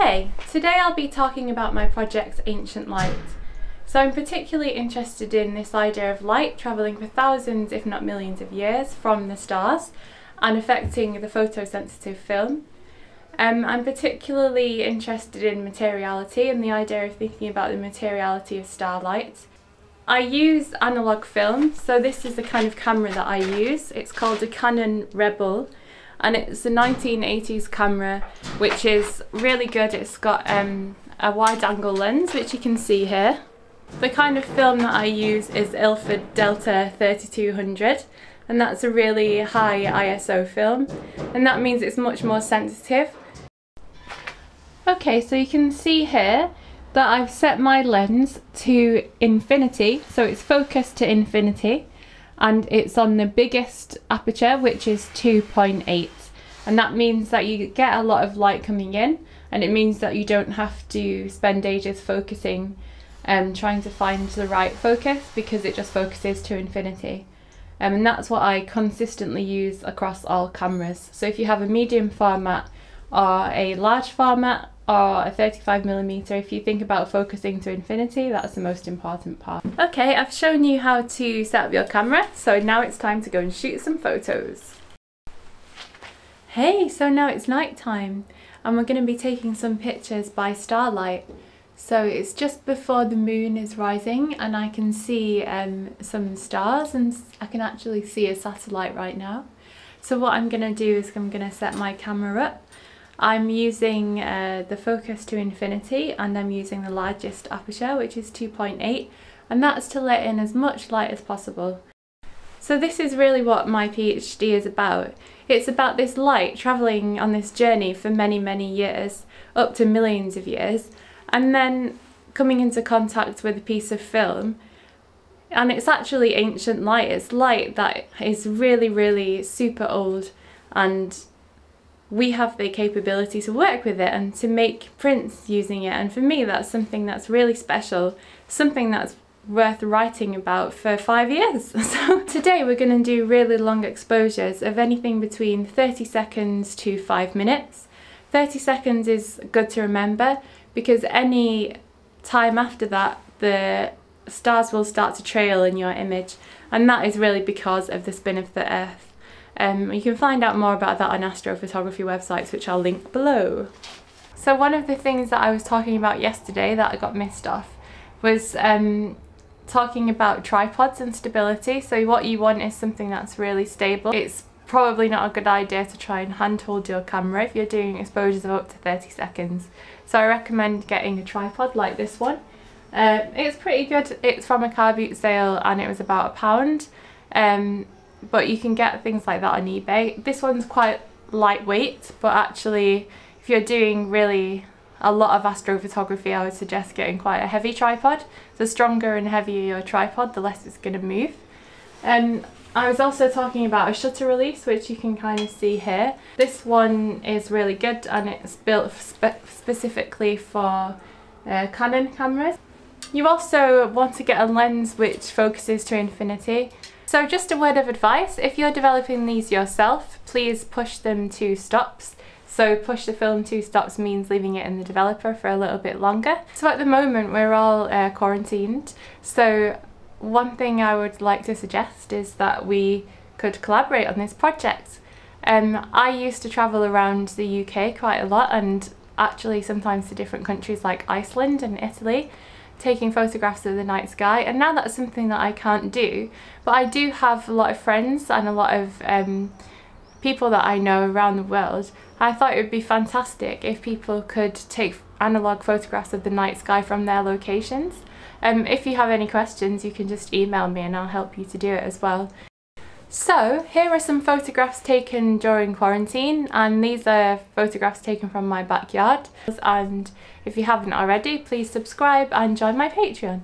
Hey, today I'll be talking about my project Ancient Light. So I'm particularly interested in this idea of light travelling for thousands if not millions of years from the stars and affecting the photosensitive film. Um, I'm particularly interested in materiality and the idea of thinking about the materiality of starlight. I use analogue film, so this is the kind of camera that I use. It's called a Canon Rebel and it's a 1980s camera which is really good. It's got um, a wide angle lens which you can see here. The kind of film that I use is Ilford Delta 3200 and that's a really high ISO film and that means it's much more sensitive. Okay, so you can see here that I've set my lens to infinity, so it's focused to infinity and it's on the biggest aperture which is 2.8 and that means that you get a lot of light coming in and it means that you don't have to spend ages focusing and um, trying to find the right focus because it just focuses to infinity. Um, and that's what I consistently use across all cameras. So if you have a medium format or a large format or a 35 millimeter if you think about focusing to infinity that's the most important part. Okay I've shown you how to set up your camera so now it's time to go and shoot some photos hey so now it's night time and we're going to be taking some pictures by starlight. So it's just before the moon is rising and I can see um, some stars and I can actually see a satellite right now. So what I'm going to do is I'm going to set my camera up. I'm using uh, the focus to infinity and I'm using the largest aperture which is 2.8 and that's to let in as much light as possible. So this is really what my PhD is about. It's about this light travelling on this journey for many many years, up to millions of years, and then coming into contact with a piece of film and it's actually ancient light. It's light that is really really super old and we have the capability to work with it and to make prints using it and for me that's something that's really special something that's worth writing about for five years. So today we're going to do really long exposures of anything between 30 seconds to five minutes. 30 seconds is good to remember because any time after that the stars will start to trail in your image. And that is really because of the spin of the earth. Um, you can find out more about that on astrophotography websites, which I'll link below. So one of the things that I was talking about yesterday that I got missed off was um, talking about tripods and stability. So what you want is something that's really stable. It's probably not a good idea to try and hand hold your camera if you're doing exposures of up to 30 seconds. So I recommend getting a tripod like this one. Uh, it's pretty good. It's from a car boot sale and it was about a pound. Um, but you can get things like that on eBay. This one's quite lightweight, but actually if you're doing really a lot of astrophotography, I would suggest getting quite a heavy tripod. The stronger and heavier your tripod, the less it's going to move. And I was also talking about a shutter release, which you can kind of see here. This one is really good and it's built spe specifically for uh, Canon cameras. You also want to get a lens which focuses two infinity. So just a word of advice, if you're developing these yourself, please push them to stops. So push the film two stops means leaving it in the developer for a little bit longer. So at the moment we're all uh, quarantined, so one thing I would like to suggest is that we could collaborate on this project. Um, I used to travel around the UK quite a lot and actually sometimes to different countries like Iceland and Italy taking photographs of the night sky and now that's something that I can't do but I do have a lot of friends and a lot of um, people that I know around the world I thought it would be fantastic if people could take analogue photographs of the night sky from their locations. Um, if you have any questions you can just email me and I'll help you to do it as well. So here are some photographs taken during quarantine and these are photographs taken from my backyard. And if you haven't already please subscribe and join my Patreon.